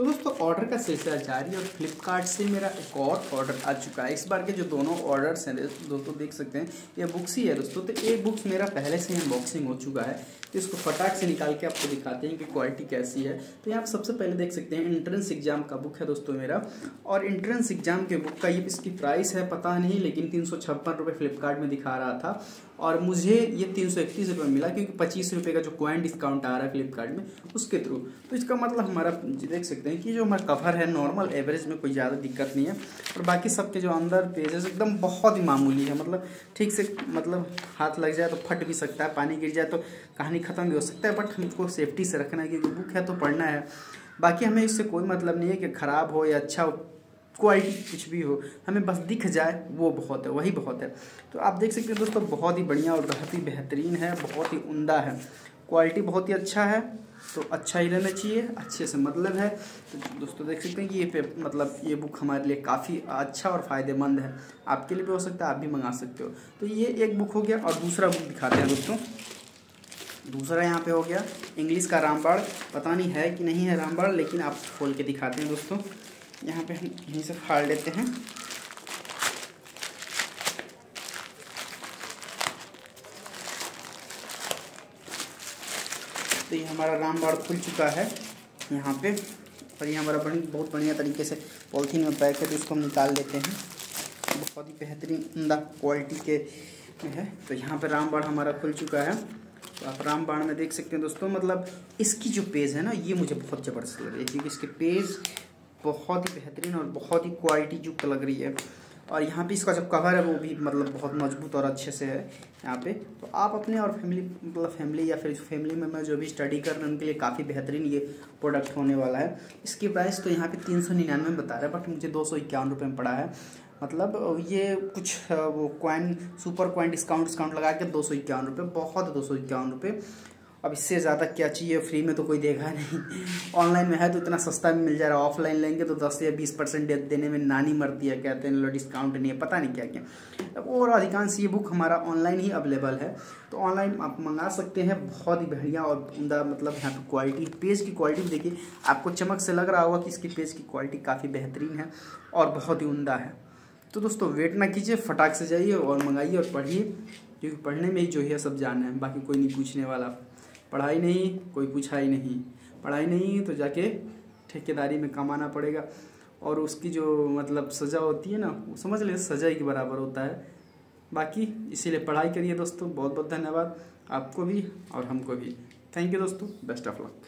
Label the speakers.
Speaker 1: तो दोस्तों ऑर्डर का सिलसिला जारी और फ्लिपकार्ट से मेरा एक और ऑर्डर आ चुका है। इस बार के जो दोनों ऑर्डर्स हैं, दोस्तों देख सकते हैं, ये बुक्स ही है दोस्तों। तो एक बुक्स मेरा पहले से ही अनबॉक्सिंग हो चुका है। तो इसको फटाक से निकाल के आपको दिखाते हैं कि क्वालिटी कैसी है। तो यहाँ आप सबसे पहले देख सकते हैं इंट्रेंस एग्ज़ाम का बुक है दोस्तों मेरा। और इंट्रेंस एग्ज़ाम के बुक का ये, इसकी प्राइस है पता नहीं, लेकिन तीन सौ फ्लिपकार्ट में दिखा रहा था। और मुझे ये तीन सौ इकतीस रुपये मिला, क्योंकि पच्चीस रुपये का जो क्वाइन डिस्काउंट आ रहा है फ्लिपकार्ट में, उसके थ्रू तो इसका मतलब हमारा देख सकते हैं कि जो हमारा कवर है नॉर्मल एवरेज में कोई ज़्यादा दिक्कत नहीं है। और बाकी सबके जो अंदर पेजेस एकदम बहुत ही मामूली है। मतलब ठीक से मतलब हाथ लग जाए तो फट भी सकता है, पानी गिर जाए तो कहानी ख़त्म भी हो सकता है बट हमको सेफ्टी से रखना है क्योंकि बुक है तो पढ़ना है। बाकी हमें इससे कोई मतलब नहीं है कि ख़राब हो या अच्छा हो क्वालिटी कुछ भी हो, हमें बस दिख जाए, वो बहुत है, वही बहुत है। तो आप देख सकते हैं दोस्तों, बहुत ही बढ़िया और बहुत ही बेहतरीन है, बहुत ही उमदा है। क्वालिटी बहुत ही अच्छा है तो अच्छा ही रहना चाहिए, अच्छे से मतलब है। तो दोस्तों देख सकते हैं कि ये पे मतलब ये बुक हमारे लिए काफ़ी अच्छा और फ़ायदेमंद है। आपके लिए भी हो सकता है, आप भी मंगा सकते हो। तो ये एक बुक हो गया और दूसरा बुक दिखाते हैं दोस्तों। दूसरा यहाँ पे हो गया इंग्लिश का रामबाड़ पता नहीं है कि नहीं है रामबाड़ लेकिन आप खोल के दिखाते हैं दोस्तों। यहाँ पे हम यहीं से फाड़ लेते हैं। तो ये हमारा रामबाड़ खुल चुका है यहाँ पे। और ये हमारा बड़ी बहुत बढ़िया तरीके से पॉलीथीन में पैक है तो इसको हम निकाल लेते हैं। बहुत ही बेहतरीन उमदा क्वालिटी के है। तो यहाँ पे रामबाड़ हमारा खुल चुका है। तो आप रामबाण में देख सकते हैं दोस्तों मतलब इसकी जो पेज है ना, ये मुझे बहुत ज़बरदस्त लग रही है, क्योंकि इसके पेज बहुत ही बेहतरीन और बहुत ही क्वालिटी युक्त लग रही है। और यहाँ पे इसका जो कवर है वो भी मतलब बहुत मज़बूत और अच्छे से है यहाँ पे। तो आप अपने और फैमिली मतलब फैमिली या फिर फैमिली में मैं जो भी स्टडी कर रहे हैं, उनके लिए काफ़ी बेहतरीन ये प्रोडक्ट होने वाला है। इसकी प्राइस तो यहाँ पे तीन सौ निन्यानवे बता रहा है बट मुझे दो सौ इक्यावन रुपये में पड़ा है। मतलब ये कुछ, वो coin super coin discount discount लगा के दो सौ इक्यावन रुपये बहुत दो सौ इक्यावन रुपये अब इससे ज़्यादा क्या चाहिए? फ्री में तो कोई देगा नहीं। ऑनलाइन में है तो इतना सस्ता भी मिल जा रहा है। ऑफलाइन लेंगे तो दस या बीस परसेंट देने में नानी मरती है, कहते हैं, लो डिस्काउंट नहीं है। पता नहीं क्या क्या। अब और अधिकांश ये बुक हमारा ऑनलाइन ही अवेलेबल है। तो ऑनलाइन आप मंगा सकते हैं। बहुत ही बढ़िया और उमदा मतलब यहाँ पर क्वालिटी पेज की क्वालिटी देखिए। आपको चमक से लग रहा होगा कि इसकी पेज की क्वालिटी काफ़ी बेहतरीन है और बहुत ही उमदा है। तो दोस्तों वेट ना कीजिए, फटाक से जाइए और मंगाइए और पढ़िए। क्योंकि पढ़ने में ही जो है सब जानना है। बाकी कोई नहीं पूछने वाला। पढ़ाई नहीं, कोई पूछा ही नहीं। पढ़ाई नहीं तो जाके ठेकेदारी में कमाना पड़ेगा। और उसकी जो मतलब सज़ा होती है ना, वो समझ ले, सज़ा के बराबर होता है। बाकी इसीलिए पढ़ाई करिए दोस्तों। बहुत बहुत धन्यवाद। आपको भी और हमको भी। थैंक यू दोस्तों। Best of luck.